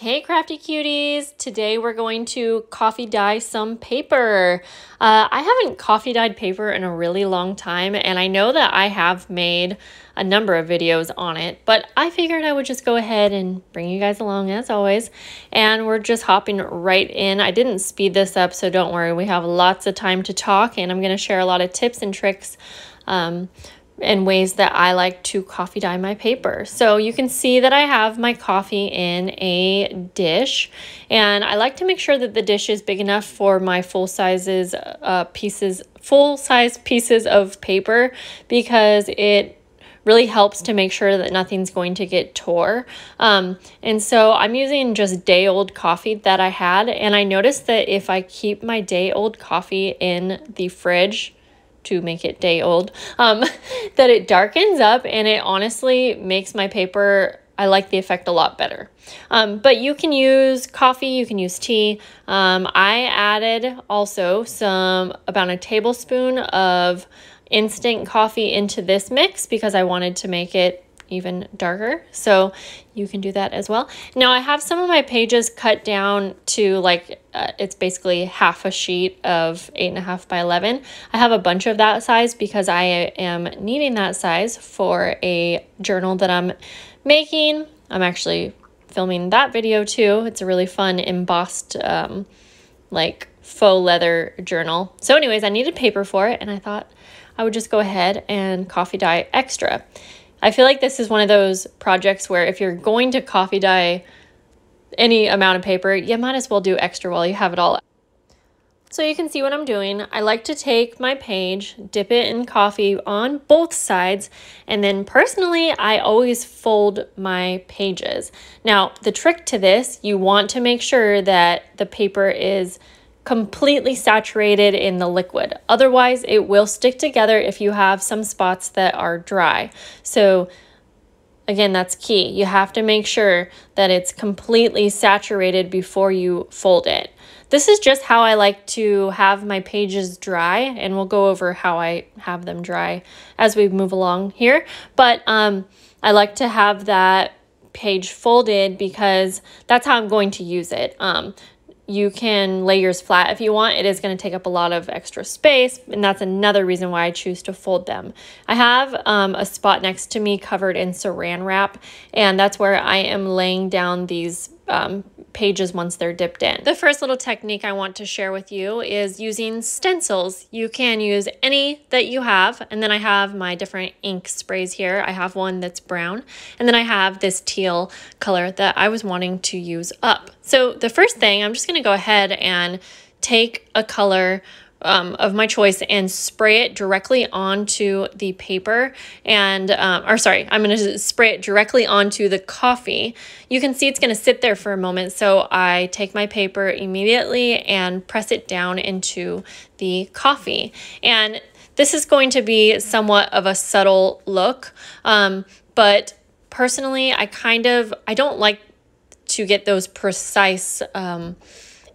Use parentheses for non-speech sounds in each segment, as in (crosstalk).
Hey crafty cuties! Today we're going to coffee dye some paper. Uh, I haven't coffee dyed paper in a really long time and I know that I have made a number of videos on it, but I figured I would just go ahead and bring you guys along as always. And we're just hopping right in. I didn't speed this up, so don't worry. We have lots of time to talk and I'm going to share a lot of tips and tricks um, and ways that I like to coffee dye my paper. So you can see that I have my coffee in a dish and I like to make sure that the dish is big enough for my full sizes uh, pieces, full size pieces of paper because it really helps to make sure that nothing's going to get tore. Um, and so I'm using just day old coffee that I had. And I noticed that if I keep my day old coffee in the fridge, to make it day old, um, (laughs) that it darkens up and it honestly makes my paper I like the effect a lot better. Um, but you can use coffee, you can use tea. Um, I added also some, about a tablespoon of instant coffee into this mix because I wanted to make it even darker. So you can do that as well. Now I have some of my pages cut down to like, uh, it's basically half a sheet of eight and a half by 11. I have a bunch of that size because I am needing that size for a journal that I'm making. I'm actually filming that video too. It's a really fun embossed, um, like faux leather journal. So anyways, I needed paper for it and I thought I would just go ahead and coffee dye extra. I feel like this is one of those projects where if you're going to coffee dye any amount of paper, you might as well do extra while you have it all. So you can see what I'm doing. I like to take my page, dip it in coffee on both sides, and then personally, I always fold my pages. Now, the trick to this, you want to make sure that the paper is completely saturated in the liquid. Otherwise, it will stick together if you have some spots that are dry. So again, that's key. You have to make sure that it's completely saturated before you fold it. This is just how I like to have my pages dry, and we'll go over how I have them dry as we move along here. But um, I like to have that page folded because that's how I'm going to use it. Um, you can lay yours flat if you want. It is going to take up a lot of extra space, and that's another reason why I choose to fold them. I have um, a spot next to me covered in saran wrap, and that's where I am laying down these um, pages once they're dipped in. The first little technique I want to share with you is using stencils. You can use any that you have, and then I have my different ink sprays here. I have one that's brown, and then I have this teal color that I was wanting to use up. So the first thing, I'm just gonna go ahead and take a color um, of my choice and spray it directly onto the paper. And um, or sorry I'm going to spray it directly onto the coffee. You can see it's going to sit there for a moment. So I take my paper immediately and press it down into the coffee. And this is going to be somewhat of a subtle look um, but personally I kind of I don't like to get those precise um,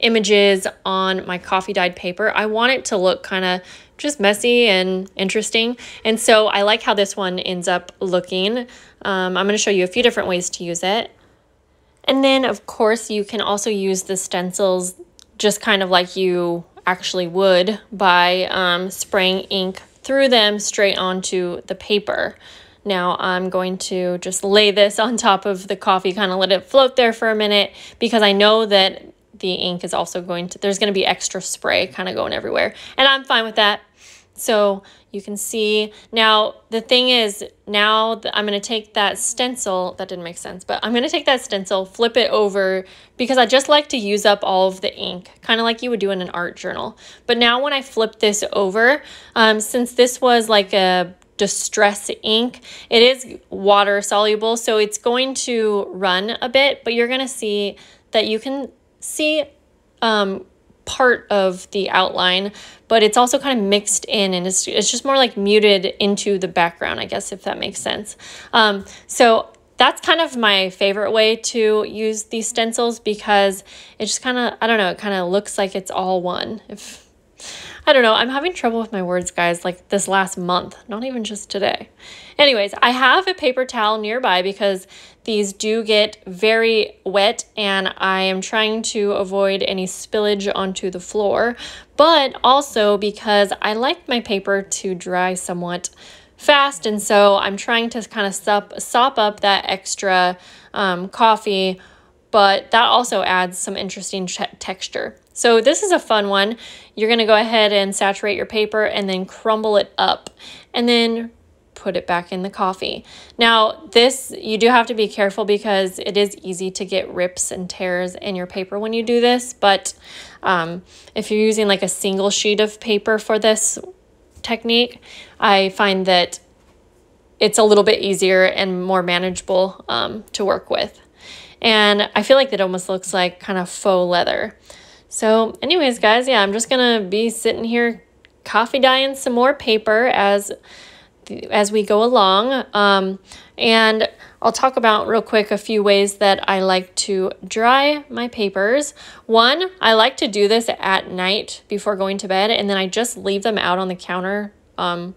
images on my coffee dyed paper. I want it to look kind of just messy and interesting. And so I like how this one ends up looking. Um, I'm going to show you a few different ways to use it. And then of course you can also use the stencils just kind of like you actually would by um, spraying ink through them straight onto the paper. Now I'm going to just lay this (laughs) on top of the coffee, kind of let it float there for a minute because I know that the ink is also going to, there's going to be extra spray kind of going everywhere. And I'm fine with that. So you can see now the thing is now I'm going to take that stencil that didn't make sense but I'm going to take that stencil flip it over because I just like to use up all of the ink kind of like you would do in an art journal but now when I flip this over um, since this was like a distress ink it is water soluble so it's going to run a bit but you're going to see that you can see um, part of the outline, but it's also kind of mixed in and it's, it's just more like muted into the background, I guess, if that makes sense. Um, so that's kind of my favorite way to use these stencils because it just kind of, I don't know, it kind of looks like it's all one. If I don't know. I'm having trouble with my words, guys, like this last month, not even just today. Anyways, I have a paper towel nearby because these do get very wet and I am trying to avoid any spillage onto the floor, but also because I like my paper to dry somewhat fast. And so I'm trying to kind of sop, sop up that extra um, coffee, but that also adds some interesting texture. So this is a fun one. You're gonna go ahead and saturate your paper and then crumble it up and then put it back in the coffee. Now this, you do have to be careful because it is easy to get rips and tears in your paper when you do this, but um, if you're using like a single sheet of paper for this technique, I find that it's a little bit easier and more manageable um, to work with. And I feel like it almost looks like kind of faux leather. So anyways, guys, yeah, I'm just going to be sitting here coffee dyeing some more paper as as we go along. Um, and I'll talk about real quick a few ways that I like to dry my papers. One, I like to do this at night before going to bed, and then I just leave them out on the counter um,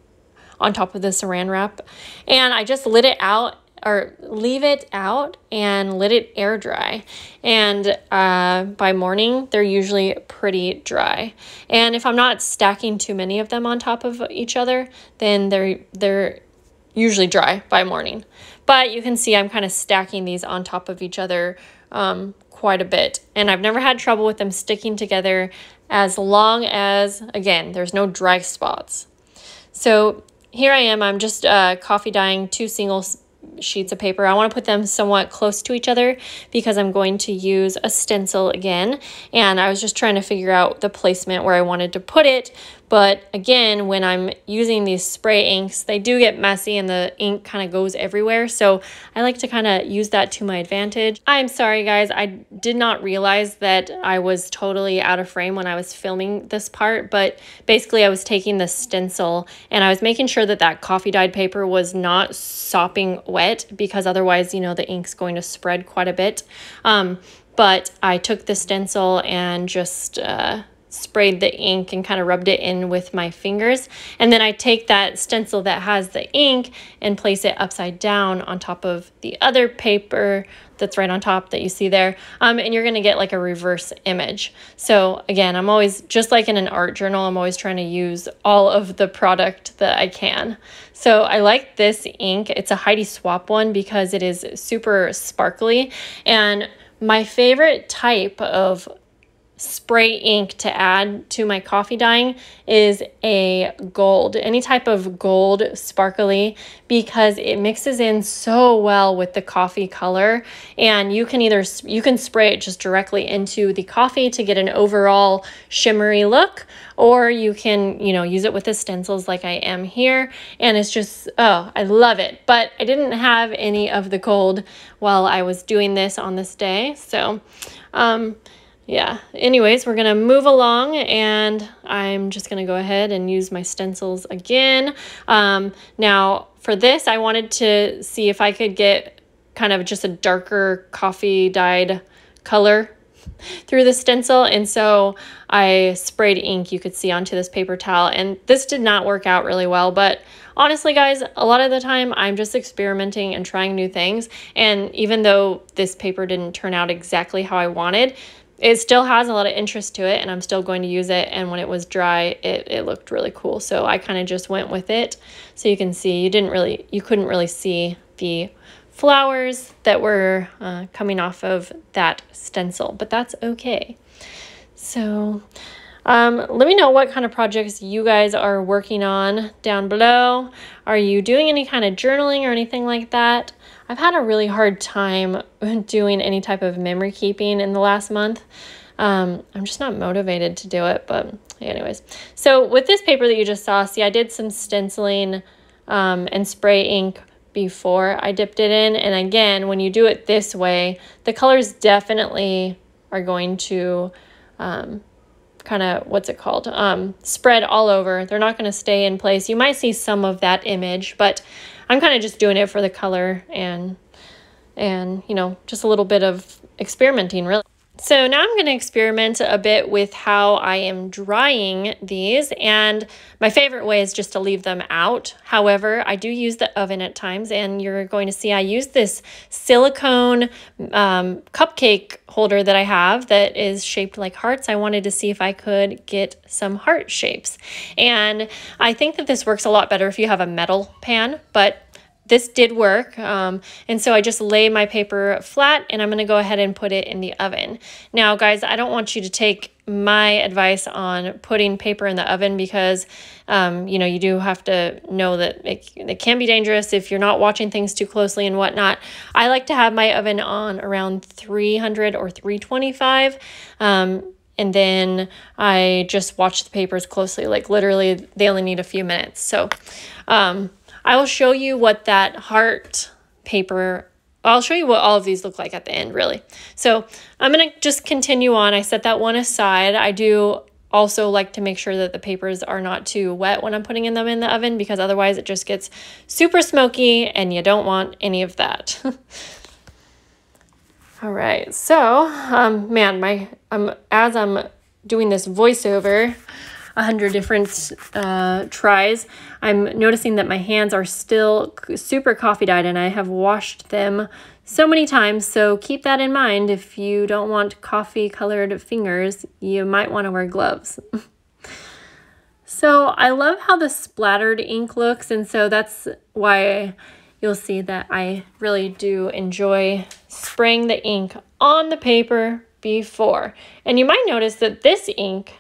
on top of the saran wrap. And I just lit it out or leave it out and let it air dry. And uh, by morning, they're usually pretty dry. And if I'm not stacking too many of them on top of each other, then they're they're usually dry by morning. But you can see I'm kind of stacking these on top of each other um, quite a bit. And I've never had trouble with them sticking together as long as, again, there's no dry spots. So here I am, I'm just uh, coffee dyeing two single sheets of paper. I want to put them somewhat close to each other because I'm going to use a stencil again. And I was just trying to figure out the placement where I wanted to put it. But again, when I'm using these spray inks, they do get messy and the ink kind of goes everywhere. So I like to kind of use that to my advantage. I'm sorry guys, I did not realize that I was totally out of frame when I was filming this part, but basically I was taking the stencil and I was making sure that that coffee dyed paper was not sopping wet because otherwise, you know, the ink's going to spread quite a bit. Um, but I took the stencil and just uh, sprayed the ink and kind of rubbed it in with my fingers. And then I take that stencil that has the ink and place it upside down on top of the other paper that's right on top that you see there. Um, and you're gonna get like a reverse image. So again, I'm always, just like in an art journal, I'm always trying to use all of the product that I can. So I like this ink. It's a Heidi Swapp one because it is super sparkly. And my favorite type of spray ink to add to my coffee dyeing is a gold, any type of gold sparkly, because it mixes in so well with the coffee color. And you can either, you can spray it just directly into the coffee to get an overall shimmery look, or you can, you know, use it with the stencils like I am here. And it's just, oh, I love it. But I didn't have any of the gold while I was doing this on this day. So, um, yeah, anyways, we're to move along and I'm just to go ahead and use my stencils again. Um, now, for this, I wanted to see if I could get kind of just a darker coffee dyed color (laughs) through the stencil. And so I sprayed ink you could see onto this paper towel. And this did not work out really well, but honestly, guys, a lot of the time I'm just experimenting and trying new things. And even though this paper didn't turn out exactly how I wanted, it still has a lot of interest to it and I'm still going to use it and when it was dry it, it looked really cool. So I kind of just went with it. So you can see you didn't really you couldn't really see the flowers that were uh, coming off of that stencil but that's okay. So um, let me know what kind of projects you guys are working on down below are you doing any kind of journaling or anything like that I've had a really hard time (laughs) doing any type of memory keeping in the last month. Um, I'm just not motivated to do it, but anyways. So with this paper that you just saw, see, I did some stenciling um, and spray ink before I dipped it in. And again, when you do it this way, the colors definitely are going to um, kind of, what's it called, um, spread all over. They're not going to stay in place. You might see some of that image, but I'm kind of just doing it for the color and, and, you know, just a little bit of experimenting really. So now I'm going to experiment a bit with how I am drying these and my favorite way is just to leave them out. However, I do use the oven at times and you're going to see I use this silicone um, cupcake holder that I have that is shaped like hearts. I wanted to see if I could get some heart shapes and I think that this works a lot better if you have a metal pan but this did work. Um, and so I just lay my paper flat and I'm going to go ahead and put it in the oven. Now, guys, I don't want you to take my advice on putting paper in the oven because, um, you know, you do have to know that it, it can be dangerous if you're not watching things too closely and whatnot. I like to have my oven on around 300 or 325. Um, and then I just watch the papers closely. Like literally, they only need a few minutes. So, um, I will show you what that heart paper, I'll show you what all of these look like at the end, really. So I'm going to just continue on. I set that one aside. I do also like to make sure that the papers are not too wet when I'm putting in them in the oven because otherwise it just gets super smoky and you don't want any of that. (laughs) All right, so um, man, my um, as I'm doing this voiceover, a hundred different uh, tries, I'm noticing that my hands are still super coffee dyed and I have washed them so many times. So keep that in mind. If you don't want coffee colored fingers, you might want to wear gloves. (laughs) so I love how the splattered ink looks. And so that's why you'll see that I really do enjoy spraying the ink on the paper before. And you might notice that this ink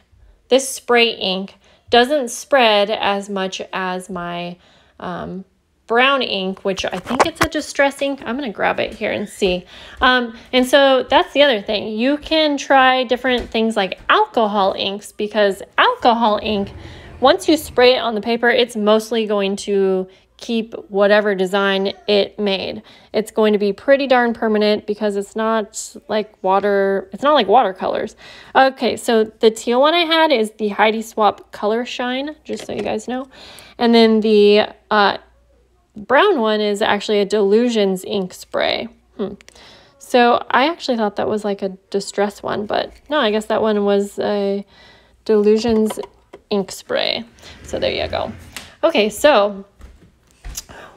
this spray ink doesn't spread as much as my um, brown ink, which I think it's a distress ink. I'm going to grab it here and see. Um, and so that's the other thing. You can try different things like alcohol inks because alcohol ink, once you spray it on the paper, it's mostly going to keep whatever design it made. It's going to be pretty darn permanent because it's not like water, it's not like watercolors. Okay, so the teal one I had is the Heidi Swapp Color Shine, just so you guys know. And then the uh, brown one is actually a Dylusions ink spray. Hmm. So I actually thought that was like a distress one, but no, I guess that one was a Dylusions ink spray. So there you go. Okay, so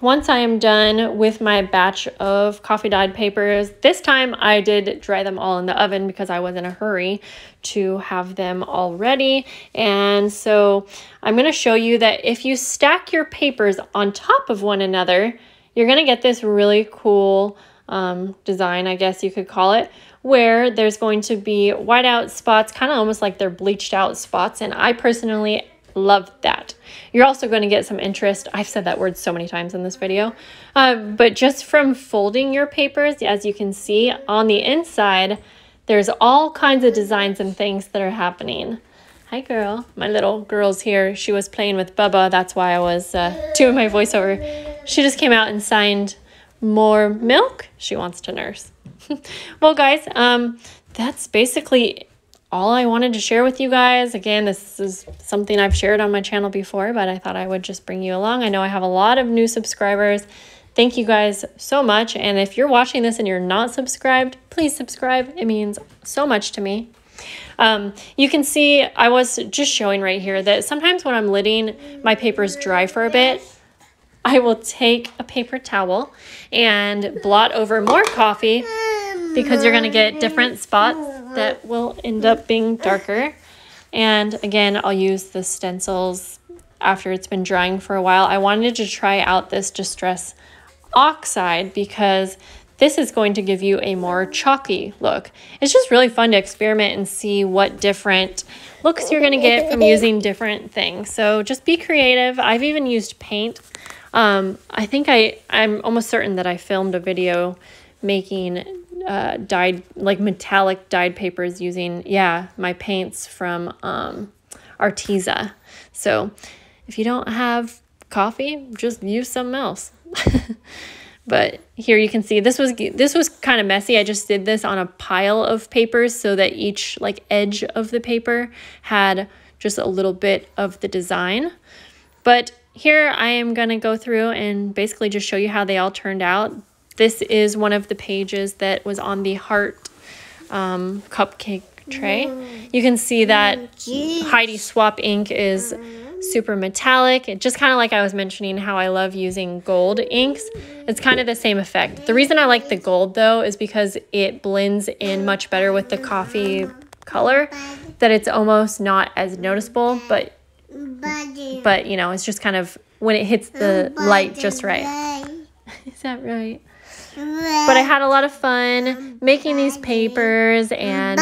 once I am done with my batch of coffee dyed papers, this time I did dry them all in the oven because I was in a hurry to have them all ready. And so I'm going to show you that if you stack your papers on top of one another, you're going to get this really cool um, design, I guess you could call it, where there's going to be white out spots, kind of almost like they're bleached out spots. And I personally Love that. You're also going to get some interest. I've said that word so many times in this video. Uh, but just from folding your papers, as you can see on the inside, there's all kinds of designs and things that are happening. Hi, girl. My little girl's here. She was playing with Bubba. That's why I was uh, doing my voiceover. She just came out and signed more milk. She wants to nurse. (laughs) well, guys, um, that's basically all I wanted to share with you guys. Again, this is something I've shared on my channel before, but I thought I would just bring you along. I know I have a lot of new subscribers. Thank you guys so much. And if you're watching this and you're not subscribed, please subscribe. It means so much to me. Um, you can see I was just showing right here that sometimes when I'm letting my papers dry for a bit, I will take a paper towel and blot over more coffee because you're going to get different spots that will end up being darker. And again, I'll use the stencils after it's been drying for a while. I wanted to try out this Distress Oxide because this is going to give you a more chalky look. It's just really fun to experiment and see what different looks you're going to get from using different things. So just be creative. I've even used paint. Um, I think I, I'm almost certain that I filmed a video making uh, dyed like metallic dyed papers using yeah my paints from um, Arteza. So if you don't have coffee, just use something else. (laughs) but here you can see this was this was kind of messy. I just did this on a pile of papers so that each like edge of the paper had just a little bit of the design. But here I am going to go through and basically just show you how they all turned out. This is one of the pages that was on the heart um, cupcake tray. You can see that Heidi Swapp ink is super metallic. It just kind of like I was mentioning how I love using gold inks. It's kind of the same effect. The reason I like the gold though is because it blends in much better with the coffee color that it's almost not as noticeable, but but you know, it's just kind of when it hits the light just right. (laughs) Is that right? But I had a lot of fun making these papers and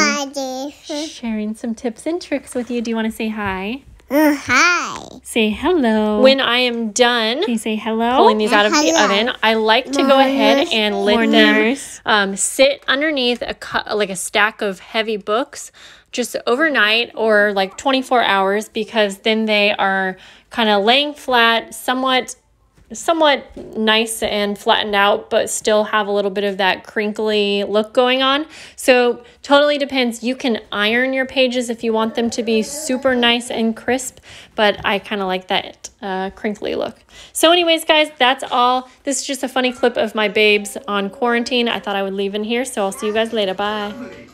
sharing some tips and tricks with you. Do you want to say hi? Uh, hi. Say hello. When I am done, Can you say hello? pulling these out of the oven, I like to go ahead and let More them um, sit underneath a cu- like a stack of heavy books just overnight or like 24 hours because then they are kind of laying flat, somewhat somewhat nice and flattened out, but still have a little bit of that crinkly look going on. So totally depends. You can iron your pages if you want them to be super nice and crisp, but I kind of like that uh, crinkly look. So anyways, guys, that's all. This is just a funny clip of my babes on quarantine. I thought I would leave in here, so I'll see you guys later. Bye.